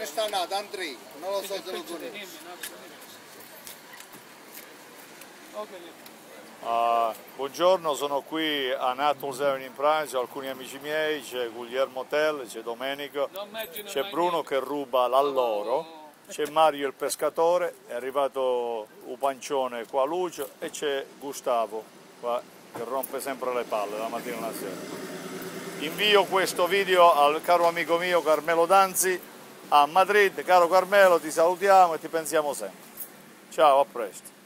Come sta nato? Andrei, non lo so se lo conosco. Uh, buongiorno, sono qui a Naples Evening Prize, ho alcuni amici miei, c'è Guglielmo Tell, c'è Domenico, c'è Bruno che ruba l'alloro, c'è Mario il pescatore, è arrivato un pancione qua a Lucio e c'è Gustavo qua, che rompe sempre le palle la mattina e la sera. Invio questo video al caro amico mio Carmelo Danzi a Madrid, caro Carmelo ti salutiamo e ti pensiamo sempre. Ciao, a presto.